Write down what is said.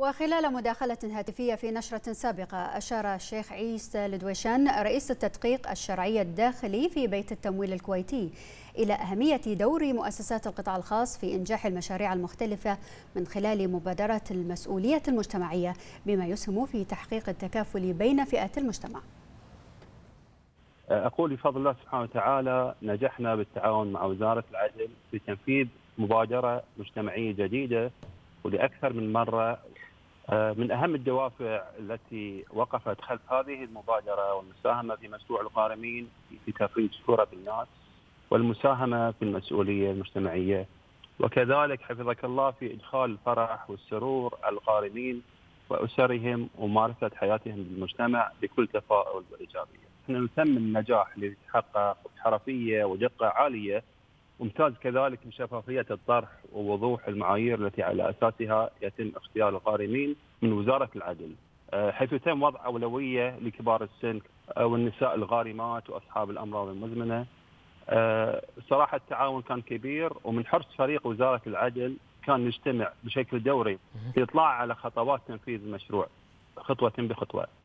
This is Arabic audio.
وخلال مداخلة هاتفية في نشرة سابقة أشار الشيخ عيسى لدويشان رئيس التدقيق الشرعي الداخلي في بيت التمويل الكويتي إلى أهمية دور مؤسسات القطاع الخاص في إنجاح المشاريع المختلفة من خلال مبادرة المسؤولية المجتمعية بما يسهم في تحقيق التكافل بين فئات المجتمع. أقول بفضل الله سبحانه وتعالى نجحنا بالتعاون مع وزارة العدل في تنفيذ مبادرة مجتمعية جديدة ولأكثر من مرة من أهم الدوافع التي وقفت خلف هذه المبادرة والمساهمة في مشروع القارمين في تفريج كره بالناس والمساهمة في المسؤولية المجتمعية وكذلك حفظك الله في إدخال الفرح والسرور على القارمين وأسرهم وممارسة حياتهم بالمجتمع بكل تفاؤل وإيجابية. إحنا نتم النجاح لتحقق حرفية ودقة عالية ممتاز كذلك بشفافيه الطرح ووضوح المعايير التي على أساسها يتم اختيار القارمين من وزارة العدل. آه، حيث تم وضع أولوية لكبار السن آه، والنساء الغارمات وأصحاب الأمراض المزمنة. آه، صراحة التعاون كان كبير ومن حرص فريق وزارة العدل كان نجتمع بشكل دوري لإطلاع على خطوات تنفيذ المشروع خطوة بخطوة.